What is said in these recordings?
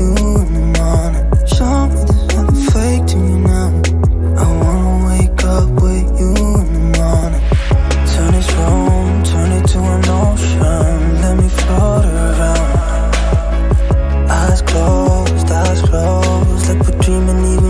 you in the morning fake to you now I wanna wake up with you in the morning Turn this room, turn it to an ocean Let me float around Eyes closed, eyes closed Like we're dreaming even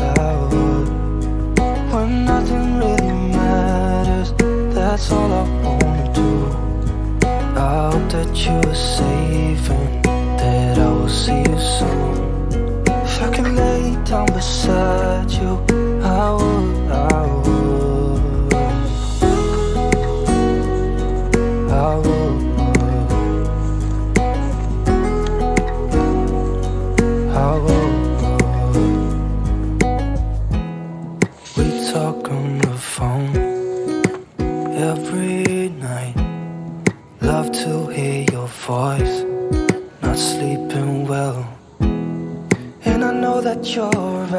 You safe and that I will see you soon. If I could lay down beside you, I would.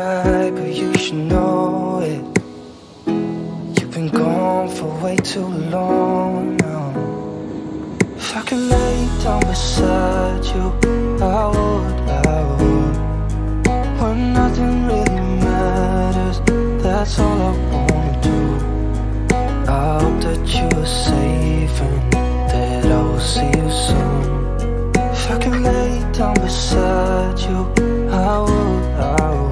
Right, but you should know it. You've been gone for way too long now. If I could lay down beside you, I would, I would. When nothing really matters, that's all I wanna do. I hope that you are safe and that I will see you soon. If I can lay down beside you, I would, I would.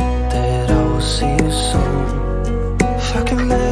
If I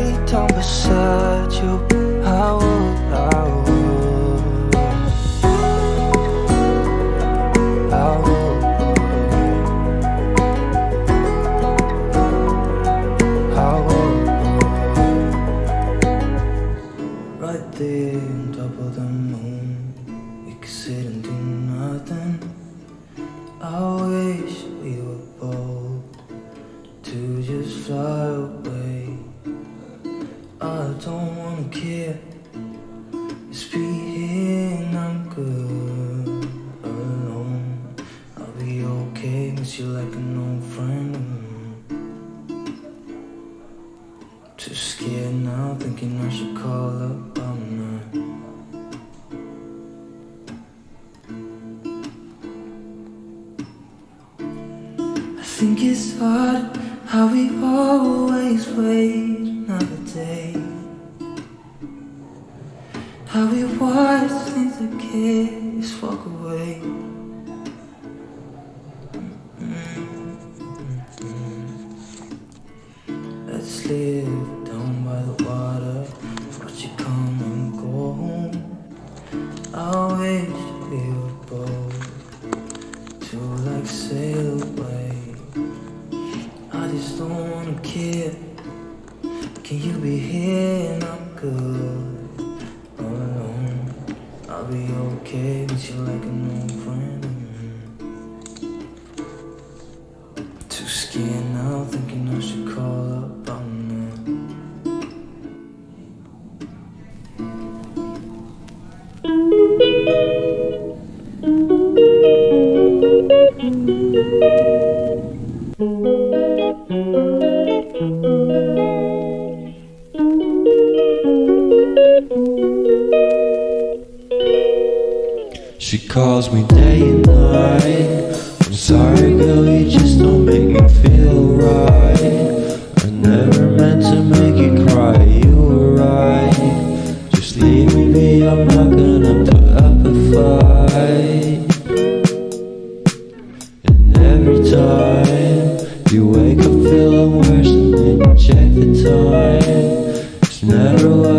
okay, miss you like an old friend. Too scared now, thinking I should call up all night. I think it's hard how we always wait another day. How we watch things that kids walk away. Sail away. I just don't wanna care. Can you be here and I'm good alone? I'll be okay with you like an old friend. Too scared now, thinking I should call She calls me day and night. time. You wake up feeling worse and then you check the time. It's never